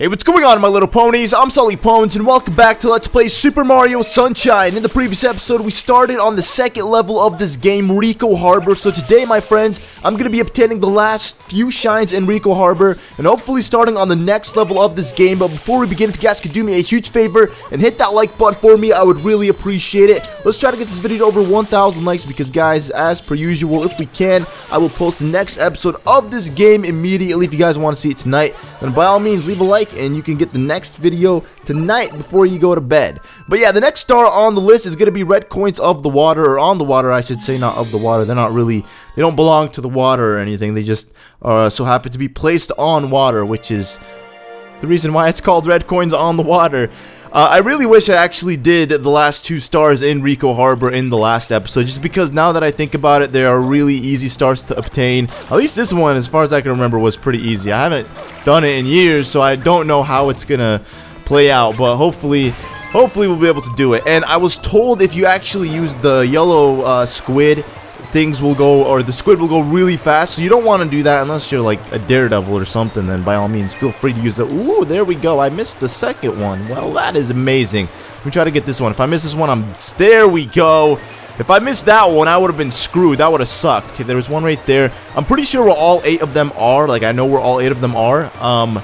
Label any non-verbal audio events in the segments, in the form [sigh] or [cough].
Hey, what's going on, my little ponies? I'm SullyPwnz, and welcome back to Let's Play Super Mario Sunshine. In the previous episode, we started on the second level of this game, Ricco Harbor. So today, my friends, I'm going to be obtaining the last few shines in Ricco Harbor, and hopefully starting on the next level of this game. But before we begin, if you guys could do me a huge favor and hit that like button for me, I would really appreciate it. Let's try to get this video to over 1,000 likes, because guys, as per usual, if we can, I will post the next episode of this game immediately. If you guys want to see it tonight, then by all means, leave a like and you can get the next video tonight before you go to bed. But yeah, the next star on the list is going to be red coins of the water, or on the water, I should say, not of the water. They're not really, they don't belong to the water or anything. They just uh, so happen to be placed on water, which is the reason why it's called red coins on the water. Uh, I really wish I actually did the last two stars in Ricco Harbor in the last episode, just because now that I think about it, they are really easy stars to obtain. At least this one, as far as I can remember, was pretty easy. I haven't done it in years, so I don't know how it's gonna play out, but hopefully, hopefully we'll be able to do it. And I was told if you actually use the yellow uh, squid things will go, or the squid will go really fast. So you don't want to do that unless you're like a daredevil or something. Then by all means, feel free to use it. Ooh, there we go. I missed the second one. Well, that is amazing. Let me try to get this one. If I miss this one, I'm... There we go. If I missed that one, I would have been screwed. That would have sucked. Okay, there was one right there. I'm pretty sure where all eight of them are. Like, I know where all eight of them are. Um,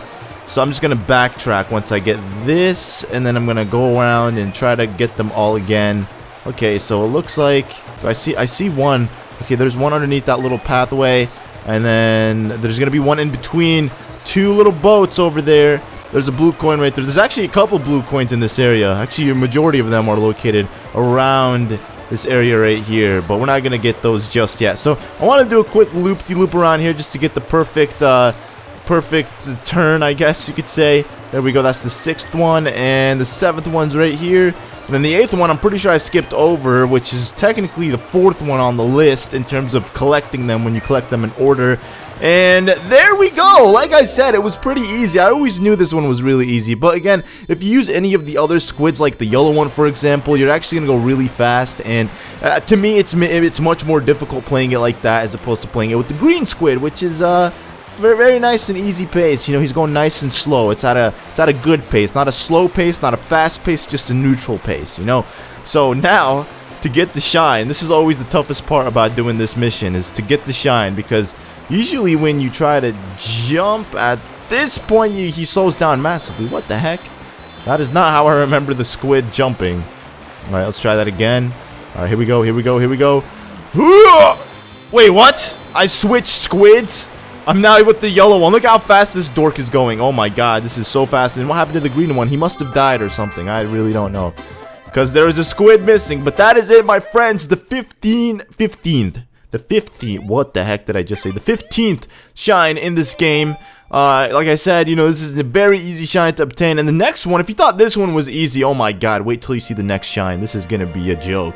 so I'm just going to backtrack once I get this. And then I'm going to go around and try to get them all again. Okay, so it looks like I see I see one. Okay, there's one underneath that little pathway, and then there's gonna be one in between two little boats over there. There's a blue coin right there. There's actually a couple blue coins in this area. Actually, a majority of them are located around this area right here, but we're not gonna get those just yet. So I want to do a quick loop-de-loop -loop around here just to get the perfect, uh, perfect turn, I guess you could say. There we go. That's the sixth one, and the seventh one's right here. And then the eighth one, I'm pretty sure I skipped over, which is technically the fourth one on the list in terms of collecting them when you collect them in order. And there we go. Like I said, it was pretty easy. I always knew this one was really easy. But again, if you use any of the other squids, like the yellow one, for example, you're actually going to go really fast. And uh, to me, it's it's much more difficult playing it like that as opposed to playing it with the green squid, which is... uh very, very nice and easy pace. You know, he's going nice and slow. It's at a it's at a good pace, not a slow pace, not a fast pace, just a neutral pace. You know. So now to get the shine, this is always the toughest part about doing this mission is to get the shine because usually when you try to jump at this point, you, he slows down massively. What the heck? That is not how I remember the squid jumping. All right, let's try that again. All right, here we go. Here we go. Here we go. Wait, what? I switched squids? I'm now with the yellow one. Look how fast this dork is going. Oh my god, this is so fast. And what happened to the green one? He must have died or something. I really don't know. Because there is a squid missing. But that is it, my friends. The 15, 15th. The 15th. What the heck did I just say? The 15th shine in this game. Uh, like I said, you know, this is a very easy shine to obtain. And the next one, if you thought this one was easy, oh my god, wait till you see the next shine. This is going to be a joke.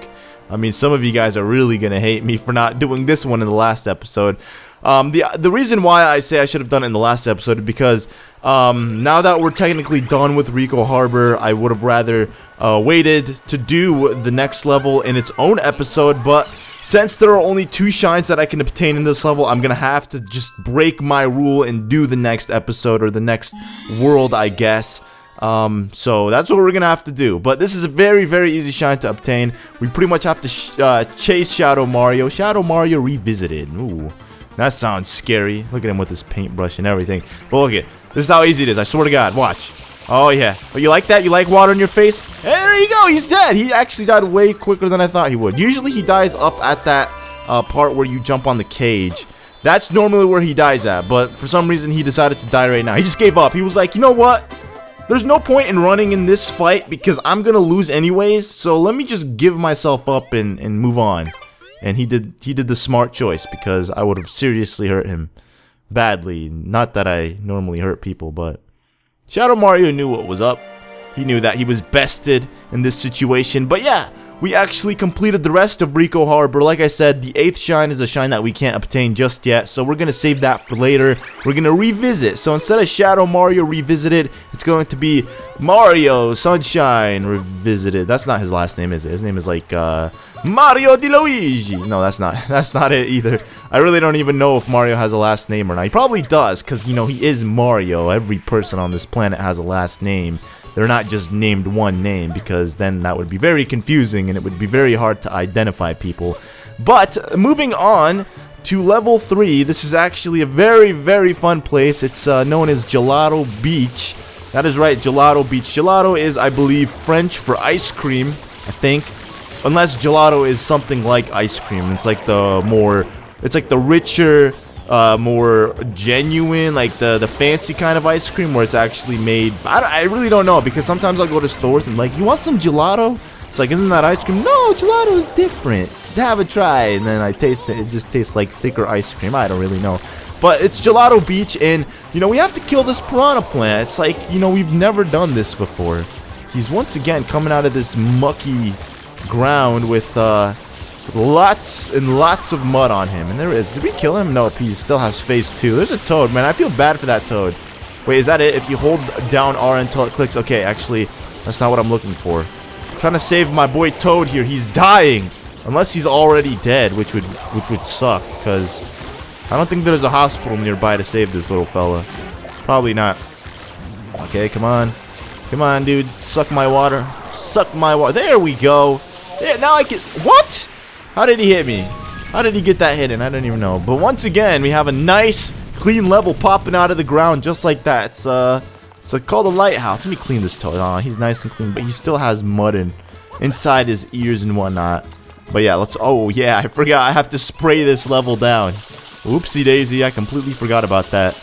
I mean, some of you guys are really going to hate me for not doing this one in the last episode. Um, the the reason why I say I should have done it in the last episode is because um, now that we're technically done with Ricco Harbor, I would have rather uh, waited to do the next level in its own episode, but since there are only two shines that I can obtain in this level, I'm gonna have to just break my rule and do the next episode or the next world, I guess. Um, so that's what we're gonna have to do. But this is a very, very easy shine to obtain. We pretty much have to uh, chase Shadow Mario. Shadow Mario Revisited. Ooh. That sounds scary. Look at him with his paintbrush and everything. But look at This is how easy it is. I swear to God. Watch. Oh, yeah. Oh, you like that? You like water in your face? There you go. He's dead. He actually died way quicker than I thought he would. Usually he dies up at that uh, part where you jump on the cage. That's normally where he dies at. But for some reason, he decided to die right now. He just gave up. He was like, you know what? There's no point in running in this fight because I'm to lose anyways. So let me just give myself up and, and move on and he did he did the smart choice because I would have seriously hurt him badly. Not that I normally hurt people, but Shadow Mario knew what was up. He knew that he was bested in this situation. But yeah, we actually completed the rest of Ricco Harbor. Like I said, the 8th shine is a shine that we can't obtain just yet, so we're going to save that for later. We're going to revisit. So instead of Shadow Mario Revisited, it's going to be Mario Sunshine Revisited. That's not his last name, is it? His name is like, uh, Mario Di Luigi. No, that's not, [laughs] that's not it either. I really don't even know if Mario has a last name or not. He probably does, because, you know, he is Mario. Every person on this planet has a last name they're not just named one name because then that would be very confusing and it would be very hard to identify people. But moving on to level 3, this is actually a very, very fun place. It's uh, known as Gelato Beach. That is right, Gelato Beach. Gelato is, I believe, French for ice cream, I think. Unless gelato is something like ice cream. It's like the more, it's like the richer, uh, more genuine, like the the fancy kind of ice cream where it's actually made. I, I really don't know because sometimes I'll go to stores and like, you want some gelato? It's like, isn't that ice cream? No, gelato is different. Have a try, and then I taste it. It just tastes like thicker ice cream. I don't really know. But it's Gelato Beach, and, you know, we have to kill this piranha plant. It's like, you know, we've never done this before. He's once again coming out of this mucky ground with, uh, Lots and lots of mud on him. And there is. Did we kill him? Nope, he still has phase two. There's a toad, man. I feel bad for that toad. Wait, is that it? If you hold down R until it clicks. Okay, actually, that's not what I'm looking for. I'm trying to save my boy Toad here. He's dying. Unless he's already dead, which would which would suck, because I don't think there's a hospital nearby to save this little fella. Probably not. Okay, come on. Come on, dude. Suck my water. Suck my water. There we go. Yeah, now I can... What? How did he hit me? How did he get that hit in? I don't even know. But once again, we have a nice, clean level popping out of the ground just like that. It's, uh, it's called a lighthouse. Let me clean this toad. Oh, he's nice and clean, but he still has mud in, inside his ears and whatnot. But yeah, let's... Oh, yeah, I forgot. I have to spray this level down. Oopsie daisy, I completely forgot about that.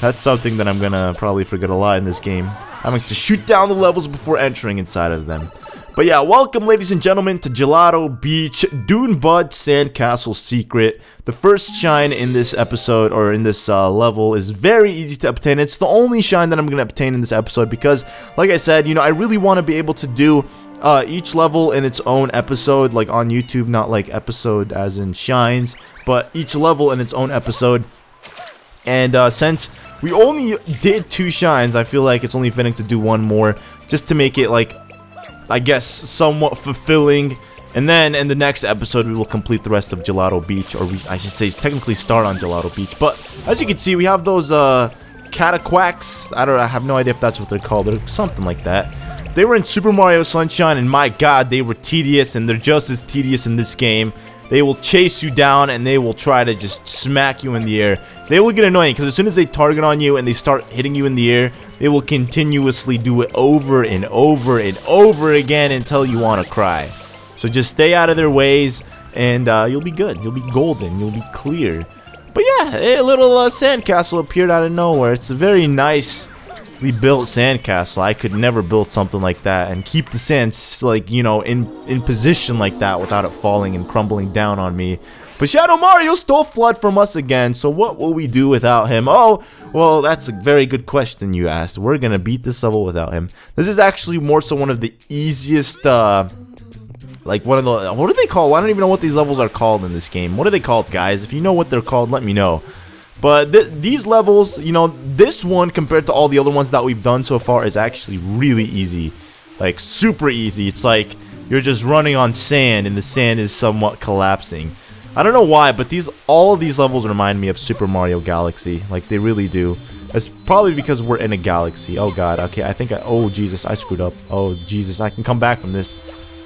That's something that I'm gonna probably forget a lot in this game. I'm going to shoot down the levels before entering inside of them. But yeah, welcome ladies and gentlemen to Gelato Beach Dune Bud Sandcastle Secret. The first shine in this episode, or in this uh, level, is very easy to obtain. It's the only shine that I'm going to obtain in this episode because, like I said, you know, I really want to be able to do uh, each level in its own episode, like on YouTube, not like episode as in shines, but each level in its own episode. And uh, since we only did two shines, I feel like it's only fitting to do one more, just to make it like I guess, somewhat fulfilling. And then in the next episode, we will complete the rest of Gelato Beach, or we, I should say, technically start on Gelato Beach. But as you can see, we have those uh, cataquacks. I don't. I have no idea if that's what they're called. They're something like that. They were in Super Mario Sunshine, and my God, they were tedious, and they're just as tedious in this game. They will chase you down, and they will try to just smack you in the air. They will get annoying, because as soon as they target on you and they start hitting you in the air, they will continuously do it over and over and over again until you want to cry. So just stay out of their ways, and uh, you'll be good. You'll be golden. You'll be clear. But yeah, a little uh, sandcastle appeared out of nowhere. It's a very nice built sandcastle. I could never build something like that and keep the sand like you know in in position like that without it falling and crumbling down on me. But Shadow Mario stole FLUDD from us again, so what will we do without him? Oh, well, that's a very good question you asked. We're gonna beat this level without him. This is actually more so one of the easiest, uh, like one of the, what do they call? I don't even know what these levels are called in this game. What are they called, guys? If you know what they're called, let me know. But th these levels, you know, this one compared to all the other ones that we've done so far is actually really easy. Like, super easy. It's like you're just running on sand and the sand is somewhat collapsing. I don't know why, but these all of these levels remind me of Super Mario Galaxy. Like, they really do. It's probably because we're in a galaxy. Oh god, okay, I think I- Oh, Jesus, I screwed up. Oh, Jesus, I can come back from this.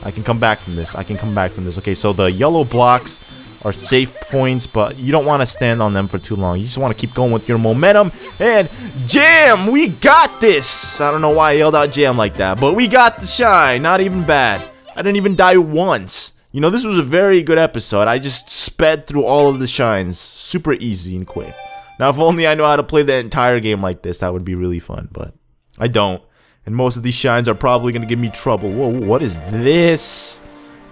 I can come back from this. I can come back from this. Okay, so the yellow blocks are safe points, but you don't want to stand on them for too long. You just want to keep going with your momentum. And jam, we got this. I don't know why I yelled out jam like that, but we got the shine. Not even bad. I didn't even die once. You know, this was a very good episode. I just sped through all of the shines. Super easy and quick. Now, if only I know how to play the entire game like this, that would be really fun, but I don't. And most of these shines are probably going to give me trouble. Whoa, what is this?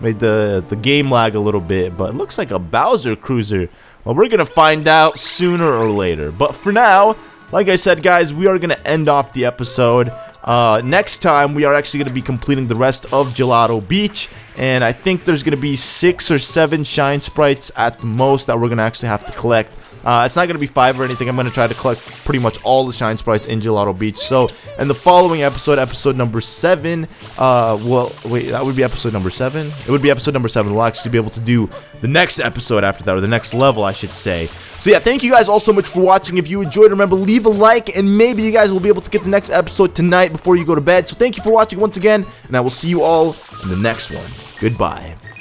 Made the, the game lag a little bit, but it looks like a Bowser Cruiser. Well, we're going to find out sooner or later. But for now, like I said, guys, we are going to end off the episode. Uh, next time, we are actually going to be completing the rest of Gelato Beach. And I think there's going to be six or seven Shine Sprites at the most that we're going to actually have to collect. Uh, it's not going to be five or anything. I'm going to try to collect pretty much all the Shine Sprites in Gelato Beach. So, in the following episode, episode number seven, uh, well, wait, that would be episode number seven? It would be episode number seven. We'll actually be able to do the next episode after that, or the next level, I should say. So, yeah, thank you guys all so much for watching. If you enjoyed, remember, leave a like, and maybe you guys will be able to get the next episode tonight before you go to bed. So, thank you for watching once again, and I will see you all in the next one. Goodbye.